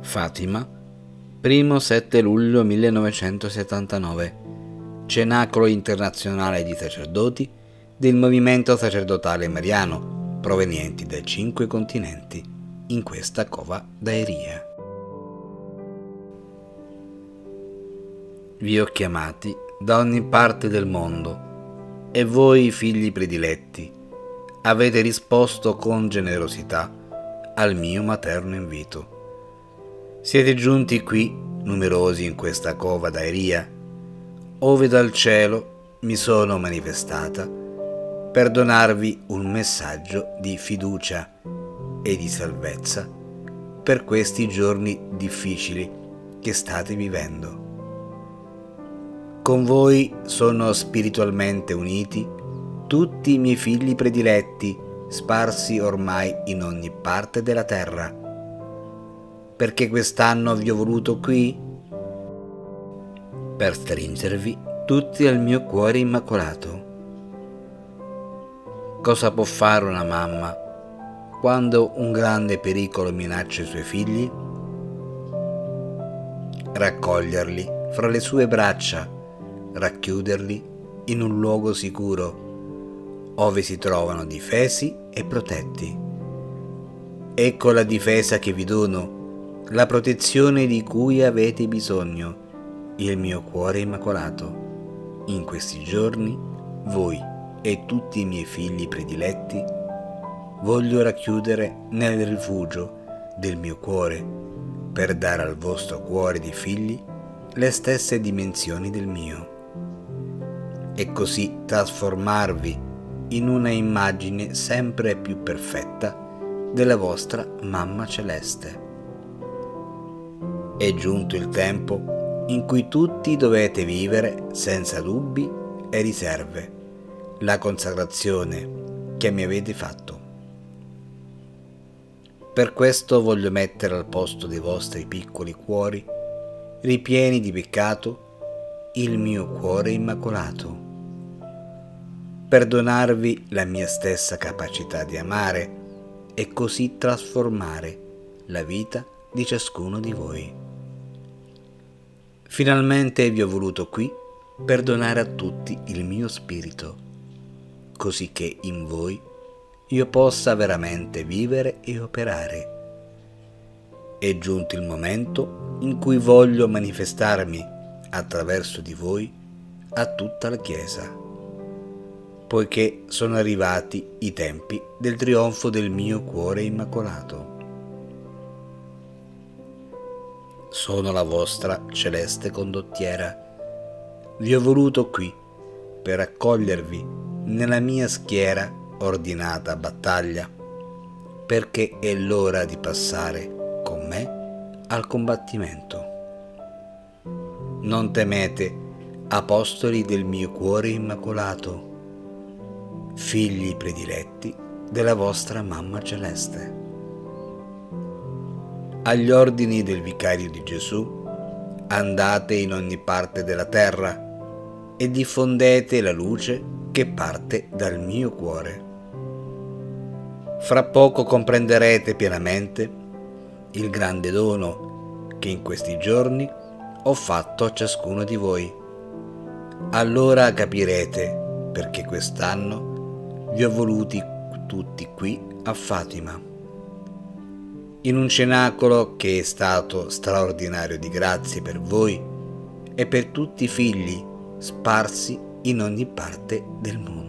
Fatima, 1-7 luglio 1979, Cenacolo internazionale di sacerdoti del movimento sacerdotale mariano provenienti dai cinque continenti in questa cova d'aeria. Vi ho chiamati da ogni parte del mondo e voi, figli prediletti, avete risposto con generosità al mio materno invito siete giunti qui, numerosi in questa cova d'aeria, ove dal cielo mi sono manifestata per donarvi un messaggio di fiducia e di salvezza per questi giorni difficili che state vivendo. Con voi sono spiritualmente uniti tutti i miei figli prediletti sparsi ormai in ogni parte della terra perché quest'anno vi ho voluto qui? Per stringervi tutti al mio cuore immacolato. Cosa può fare una mamma quando un grande pericolo minaccia i suoi figli? Raccoglierli fra le sue braccia, racchiuderli in un luogo sicuro, ove si trovano difesi e protetti. Ecco la difesa che vi dono la protezione di cui avete bisogno, il mio cuore immacolato. In questi giorni, voi e tutti i miei figli prediletti, voglio racchiudere nel rifugio del mio cuore per dare al vostro cuore di figli le stesse dimensioni del mio e così trasformarvi in una immagine sempre più perfetta della vostra mamma celeste. È giunto il tempo in cui tutti dovete vivere senza dubbi e riserve la consacrazione che mi avete fatto. Per questo voglio mettere al posto dei vostri piccoli cuori, ripieni di peccato, il mio cuore immacolato, per donarvi la mia stessa capacità di amare e così trasformare la vita di ciascuno di voi. Finalmente vi ho voluto qui per donare a tutti il mio spirito, così che in voi io possa veramente vivere e operare. È giunto il momento in cui voglio manifestarmi attraverso di voi a tutta la Chiesa, poiché sono arrivati i tempi del trionfo del mio cuore immacolato. sono la vostra celeste condottiera. Vi ho voluto qui per accogliervi nella mia schiera ordinata battaglia, perché è l'ora di passare con me al combattimento. Non temete, apostoli del mio cuore immacolato, figli prediletti della vostra mamma celeste agli ordini del vicario di Gesù, andate in ogni parte della terra e diffondete la luce che parte dal mio cuore. Fra poco comprenderete pienamente il grande dono che in questi giorni ho fatto a ciascuno di voi. Allora capirete perché quest'anno vi ho voluti tutti qui a Fatima in un cenacolo che è stato straordinario di grazie per voi e per tutti i figli sparsi in ogni parte del mondo.